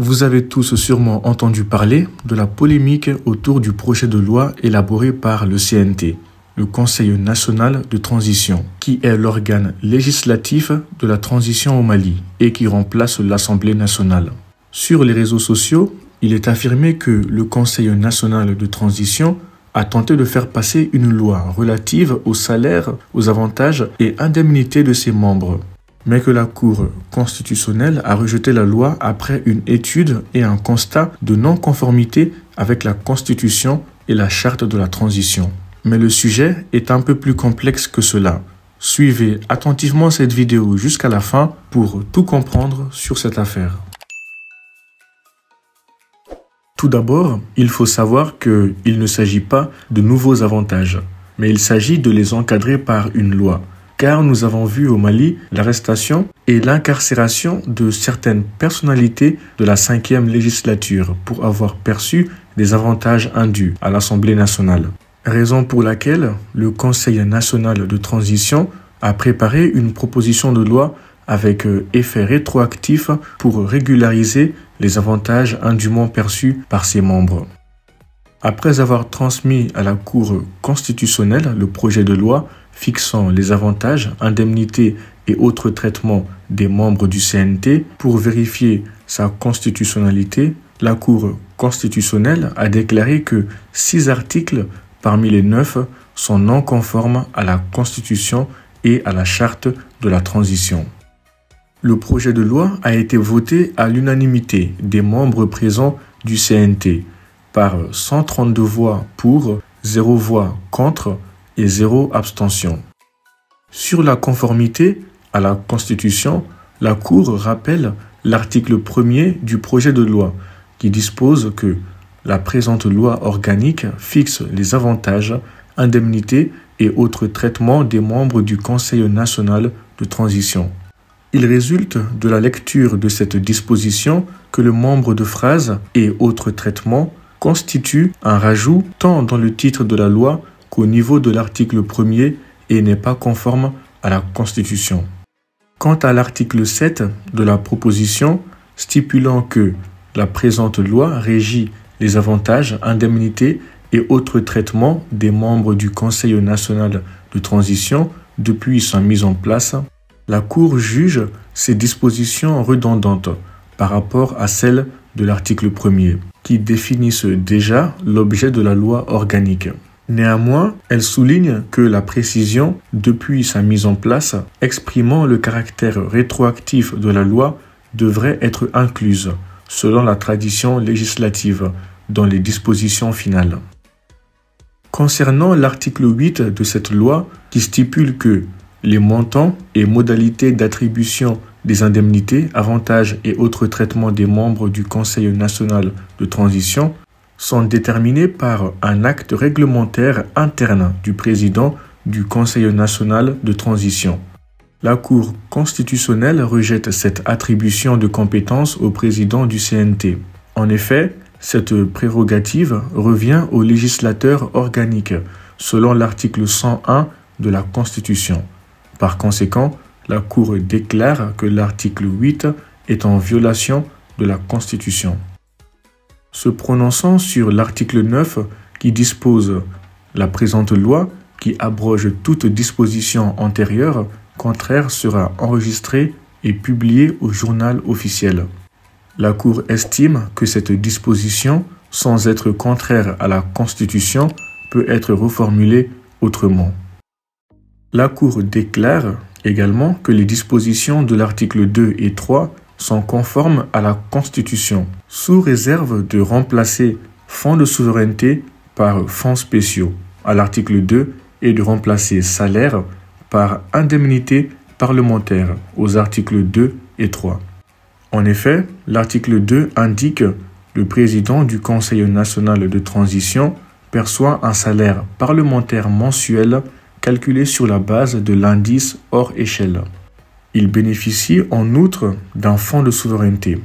Vous avez tous sûrement entendu parler de la polémique autour du projet de loi élaboré par le CNT, le Conseil national de transition, qui est l'organe législatif de la transition au Mali et qui remplace l'Assemblée nationale. Sur les réseaux sociaux, il est affirmé que le Conseil national de transition a tenté de faire passer une loi relative aux salaires, aux avantages et indemnités de ses membres mais que la Cour constitutionnelle a rejeté la loi après une étude et un constat de non-conformité avec la Constitution et la charte de la transition. Mais le sujet est un peu plus complexe que cela. Suivez attentivement cette vidéo jusqu'à la fin pour tout comprendre sur cette affaire. Tout d'abord, il faut savoir qu'il ne s'agit pas de nouveaux avantages, mais il s'agit de les encadrer par une loi car nous avons vu au Mali l'arrestation et l'incarcération de certaines personnalités de la cinquième législature pour avoir perçu des avantages indus à l'Assemblée nationale. Raison pour laquelle le Conseil national de transition a préparé une proposition de loi avec euh, effet rétroactif pour régulariser les avantages indûment perçus par ses membres. Après avoir transmis à la Cour constitutionnelle le projet de loi, fixant les avantages, indemnités et autres traitements des membres du CNT pour vérifier sa constitutionnalité, la Cour constitutionnelle a déclaré que six articles parmi les neuf sont non conformes à la Constitution et à la charte de la transition. Le projet de loi a été voté à l'unanimité des membres présents du CNT par 132 voix pour, 0 voix contre et zéro abstention. Sur la conformité à la Constitution, la Cour rappelle l'article 1er du projet de loi qui dispose que la présente loi organique fixe les avantages, indemnités et autres traitements des membres du Conseil national de transition. Il résulte de la lecture de cette disposition que le membre de phrase et autres traitements constitue un rajout tant dans le titre de la loi niveau de l'article 1er et n'est pas conforme à la Constitution. Quant à l'article 7 de la proposition stipulant que la présente loi régit les avantages, indemnités et autres traitements des membres du Conseil national de transition depuis sa mise en place, la Cour juge ces dispositions redondantes par rapport à celles de l'article 1er, qui définissent déjà l'objet de la loi organique. Néanmoins, elle souligne que la précision, depuis sa mise en place, exprimant le caractère rétroactif de la loi, devrait être incluse, selon la tradition législative, dans les dispositions finales. Concernant l'article 8 de cette loi, qui stipule que les montants et modalités d'attribution des indemnités, avantages et autres traitements des membres du Conseil national de transition sont déterminés par un acte réglementaire interne du président du Conseil national de transition. La Cour constitutionnelle rejette cette attribution de compétence au président du CNT. En effet, cette prérogative revient au législateur organique, selon l'article 101 de la Constitution. Par conséquent, la Cour déclare que l'article 8 est en violation de la Constitution se prononçant sur l'article 9 qui dispose la présente loi qui abroge toute disposition antérieure contraire sera enregistrée et publiée au journal officiel. La Cour estime que cette disposition, sans être contraire à la Constitution, peut être reformulée autrement. La Cour déclare également que les dispositions de l'article 2 et 3 sont conformes à la Constitution, sous réserve de remplacer fonds de souveraineté par fonds spéciaux à l'article 2 et de remplacer salaire par indemnité parlementaire aux articles 2 et 3. En effet, l'article 2 indique le président du Conseil national de transition perçoit un salaire parlementaire mensuel calculé sur la base de l'indice hors échelle. Il bénéficie en outre d'un fonds de souveraineté.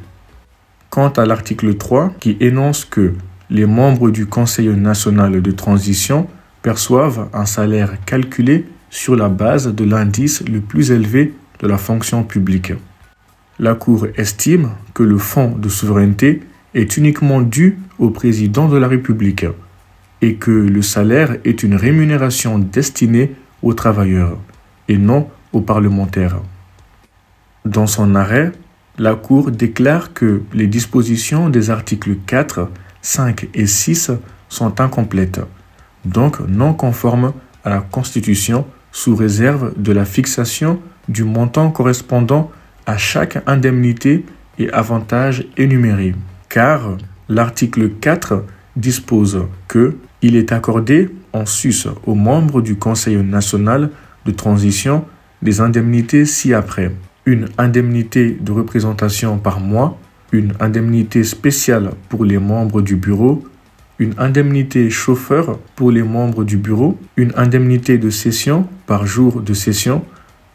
Quant à l'article 3 qui énonce que les membres du Conseil national de transition perçoivent un salaire calculé sur la base de l'indice le plus élevé de la fonction publique. La Cour estime que le fonds de souveraineté est uniquement dû au président de la République et que le salaire est une rémunération destinée aux travailleurs et non aux parlementaires. Dans son arrêt, la Cour déclare que les dispositions des articles 4, 5 et 6 sont incomplètes, donc non conformes à la Constitution sous réserve de la fixation du montant correspondant à chaque indemnité et avantage énuméré. Car l'article 4 dispose que il est accordé en sus aux membres du Conseil national de transition des indemnités ci-après. Une indemnité de représentation par mois, une indemnité spéciale pour les membres du bureau, une indemnité chauffeur pour les membres du bureau, une indemnité de session par jour de session,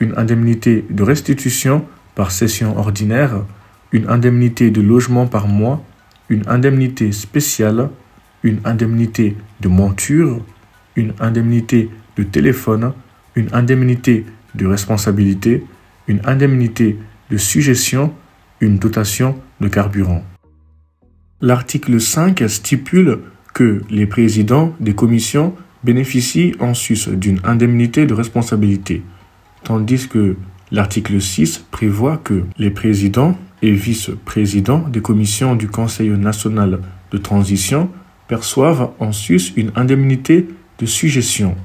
une indemnité de restitution par session ordinaire, une indemnité de logement par mois, une indemnité spéciale, une indemnité de monture, une indemnité de téléphone, une indemnité de responsabilité, une indemnité de suggestion, une dotation de carburant. L'article 5 stipule que les présidents des commissions bénéficient en sus d'une indemnité de responsabilité, tandis que l'article 6 prévoit que les présidents et vice-présidents des commissions du Conseil national de transition perçoivent en sus une indemnité de suggestion.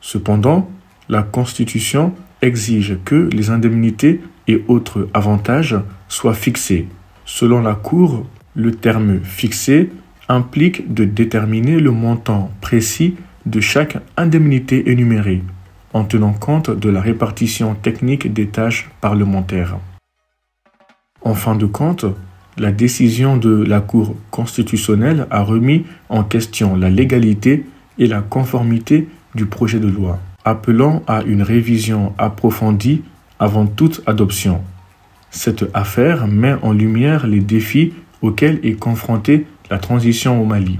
Cependant, la Constitution exige que les indemnités et autres avantages soient fixés. Selon la Cour, le terme fixé implique de déterminer le montant précis de chaque indemnité énumérée, en tenant compte de la répartition technique des tâches parlementaires. En fin de compte, la décision de la Cour constitutionnelle a remis en question la légalité et la conformité du projet de loi, appelant à une révision approfondie avant toute adoption. Cette affaire met en lumière les défis auxquels est confrontée la transition au Mali,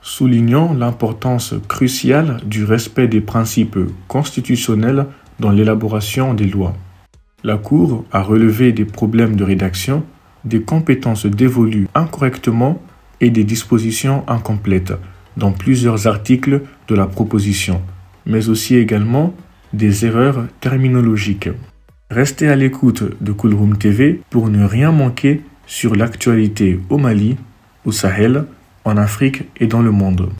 soulignant l'importance cruciale du respect des principes constitutionnels dans l'élaboration des lois. La Cour a relevé des problèmes de rédaction, des compétences dévolues incorrectement et des dispositions incomplètes dans plusieurs articles de la proposition, mais aussi également des erreurs terminologiques. Restez à l'écoute de Coolroom TV pour ne rien manquer sur l'actualité au Mali, au Sahel, en Afrique et dans le monde.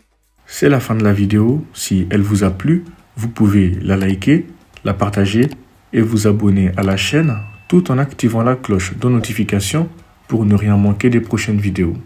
C'est la fin de la vidéo. Si elle vous a plu, vous pouvez la liker, la partager et vous abonner à la chaîne tout en activant la cloche de notification pour ne rien manquer des prochaines vidéos.